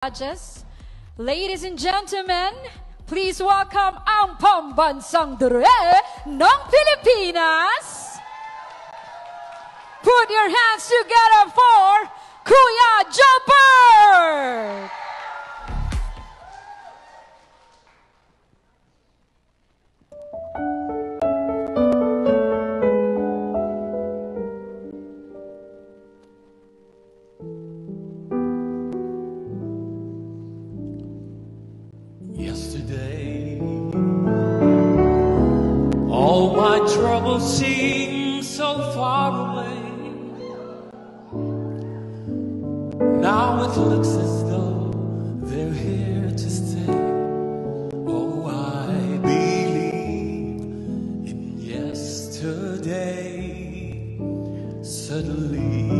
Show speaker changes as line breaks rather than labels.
Judges, ladies and gentlemen, please welcome ang pambansang dure ng Pilipinas. Put your hands together
my troubles seem so far away. Now it looks as though they're here to stay. Oh, I believe in yesterday. Suddenly,